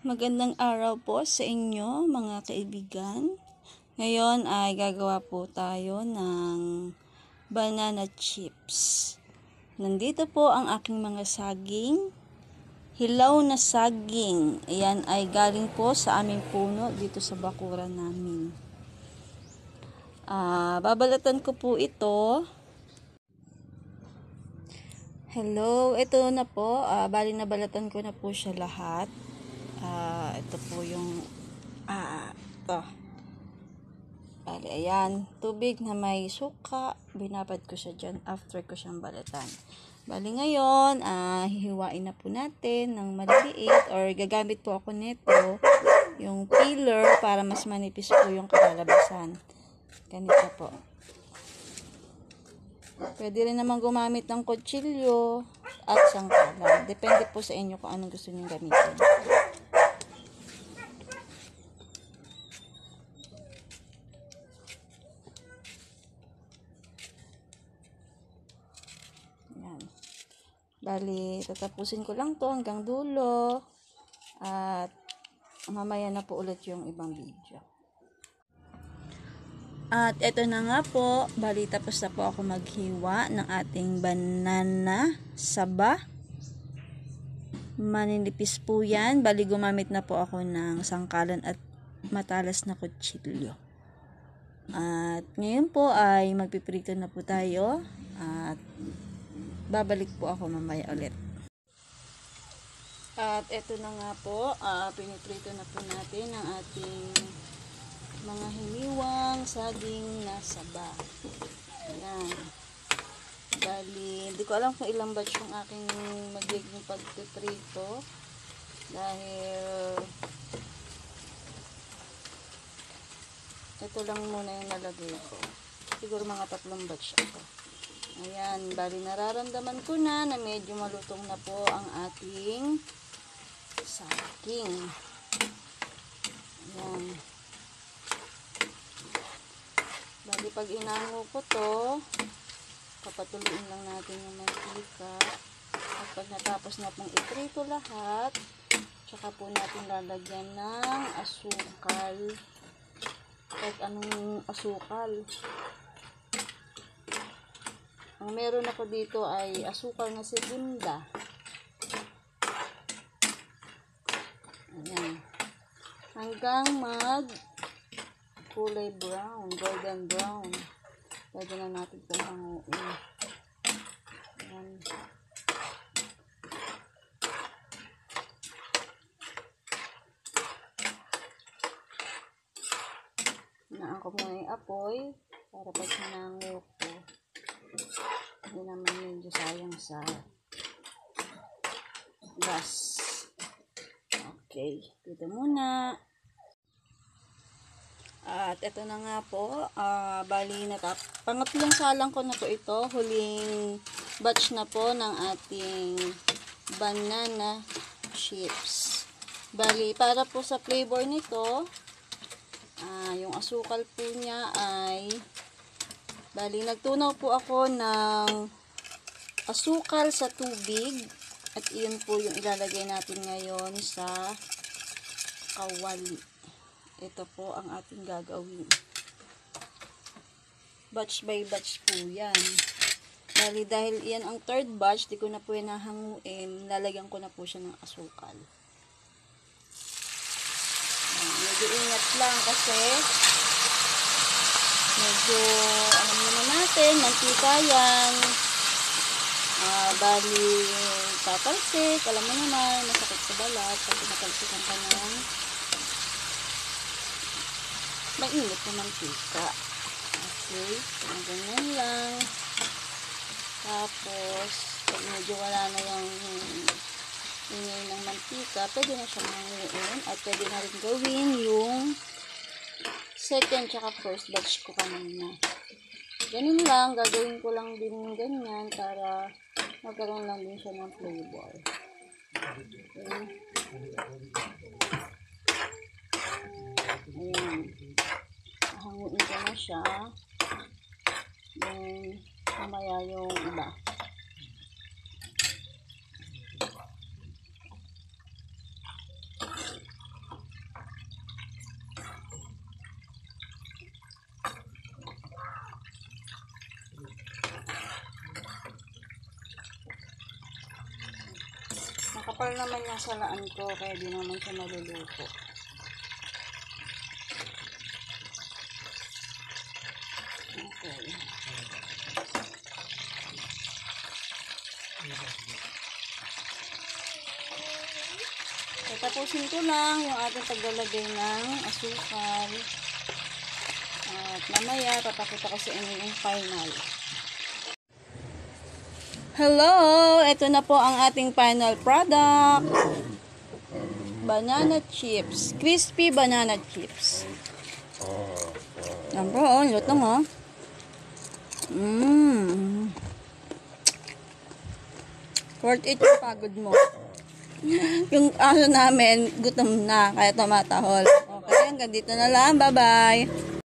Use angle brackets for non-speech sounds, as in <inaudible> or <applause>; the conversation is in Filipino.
Magandang araw po sa inyo mga kaibigan. Ngayon ay gagawa po tayo ng banana chips. Nandito po ang aking mga saging. Hilaw na saging. Ayan ay galing po sa aming puno dito sa bakuran namin. Ah, babalatan ko po ito. Hello, ito na po. Ah, bali na balatan ko na po siya lahat. Ah, ito po yung ah, ito. Bali, ayan. Tubig na may suka. Binabad ko siya dyan after ko siyang balatan. Bali ngayon, ah, hihiwain na po natin ng maliliit or gagamit po ako nito yung peeler para mas manipis po yung kalalabasan. Ganito po. Pwede rin naman gumamit ng kutsilyo at sangkalan. Depende po sa inyo kung anong gusto niyo gamitin. Bali, tatapusin ko lang to hanggang dulo. At mamaya na po ulit yung ibang video. At eto na nga po, bali tapos na po ako maghiwa ng ating banana saba. Maninipis po yan. Bali gumamit na po ako ng sangkalan at matalas na kutsilyo. At ngayon po ay magpiprito na po tayo. At babalik po ako mamaya ulit. At eto na nga po, uh, piniprito na po natin ang ating mga hiniwang saging na saba. Ayan. Bali, hindi ko alam kung ilang batch yung aking magiging pagpiprito. Dahil ito lang muna yung nalagay ko. Siguro mga tatlong batch ako. Ayan, bali nararamdaman ko na na medyo malutong na po ang ating saging. Ayan. Bali pag inango ko to, papatuloyin lang natin yung mantika. At pag natapos na pong itrito lahat, tsaka po natin lalagyan ng asukal. Kahit anong asukal. Ang meron ako dito ay asukal na segunda. Ayan. Hanggang mag kulay brown, golden brown. Pwede na natin itong hanguin. Ayan. Naan ko muna yung apoy para pag hinango ko hindi naman medyo sayang sa gas. Okay, dito muna. At ito na nga po, uh, bali na tap. Pangatlong salang ko na po ito, huling batch na po ng ating banana chips. Bali, para po sa flavor nito, uh, yung asukal po niya ay Bali, nagtunaw po ako ng asukal sa tubig. At iyon po yung ilalagay natin ngayon sa kawali. Ito po ang ating gagawin. Batch by batch po yan. Bali, dahil yan ang third batch, di ko na po yan nahanguin. Lalagyan ko na po siya ng asukal. Medyo ingat lang kasi medyo alam naman natin mantika yan uh, bali tatalsik alam mo naman masakit sa balat pag natalsikan ka ng mainit na mantika. Okay so, ganyan lang. Tapos pag medyo wala na yung ingay ng mantika pwede na siyang manguin at pwede na rin gawin yung second tsaka first batch ko kanina. Ganun lang, gagawin ko lang din ganyan para magkaroon lang din siya ng flavor. Okay. Ayan. Hanguin ko na siya. Then, mamaya yung iba. Kapal naman yung salaan ko, kaya di naman siya maluluto. Okay. So, tapusin ko lang yung ating paglalagay ng asukal. At mamaya, papakita ko sa inyo yung final. Hello! Ito na po ang ating final product. Banana chips. Crispy banana chips. Yan po, oh. Lutong, oh. Mmm. Worth it yung pagod mo. <laughs> yung aso namin, gutom na, kaya tumatahol. Okay, hanggang dito na lang. Bye-bye.